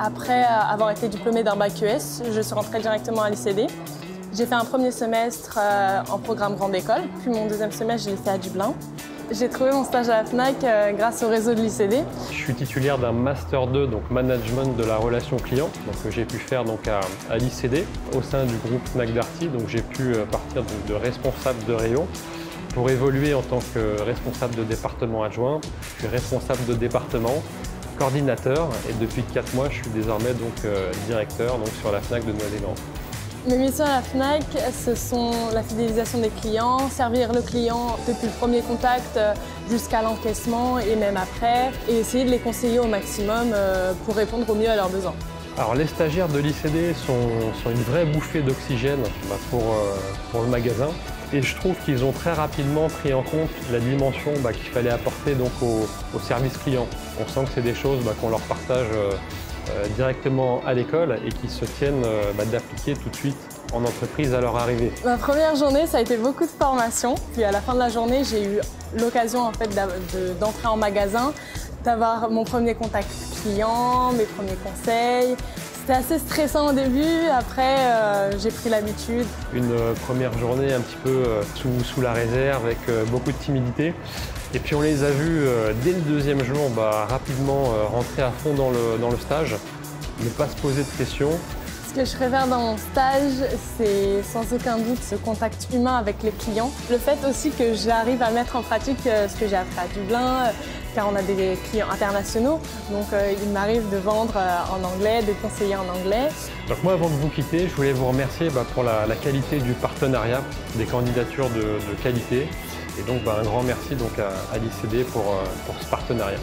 Après avoir été diplômée d'un bac ES, je suis rentrée directement à l'ICD. J'ai fait un premier semestre euh, en programme grande école, puis mon deuxième semestre, je l'ai fait à Dublin. J'ai trouvé mon stage à la FNAC euh, grâce au réseau de l'ICD. Je suis titulaire d'un Master 2, donc Management de la relation client, que j'ai pu faire donc, à, l'ICD au sein du groupe FNAC Darty. Donc j'ai pu euh, partir de responsable de rayon pour évoluer en tant que responsable de département adjoint, puis responsable de département, coordinateur et depuis 4 mois je suis désormais donc directeur sur la FNAC de Noisy-le-Grand. Mes missions à la FNAC, ce sont la fidélisation des clients, servir le client depuis le premier contact euh, jusqu'à l'encaissement et même après, et essayer de les conseiller au maximum euh, pour répondre au mieux à leurs besoins. Alors les stagiaires de l'ICD sont, une vraie bouffée d'oxygène bah, pour, euh, pour, le magasin et je trouve qu'ils ont très rapidement pris en compte la dimension bah, qu'il fallait apporter donc, au, service client. On sent que c'est des choses bah, qu'on leur partage euh, directement à l'école et qui se tiennent euh, d'appliquer tout de suite en entreprise à leur arrivée Ma première journée, ça a été beaucoup de formation. Puis à la fin de la journée, j'ai eu l'occasion d'entrer en magasin, d'avoir mon premier contact client, mes premiers conseils. C'était assez stressant au début, après euh, j'ai pris l'habitude. Une première journée un petit peu sous, sous la réserve avec beaucoup de timidité. Et puis on les a vus euh, dès le deuxième jour bah, rapidement euh, rentrer à fond dans le stage, ne pas se poser de questions. Ce que je préfère dans mon stage, c'est sans aucun doute ce contact humain avec les clients. Le fait aussi que j'arrive à mettre en pratique euh, ce que j'ai appris à Dublin, car on a des clients internationaux, donc il m'arrive de vendre en anglais, de conseiller en anglais. Donc moi, avant de vous quitter, je voulais vous remercier bah, pour la, qualité du partenariat, des candidatures de, qualité, et donc bah, un grand merci à, l'ICD euh, pour ce partenariat.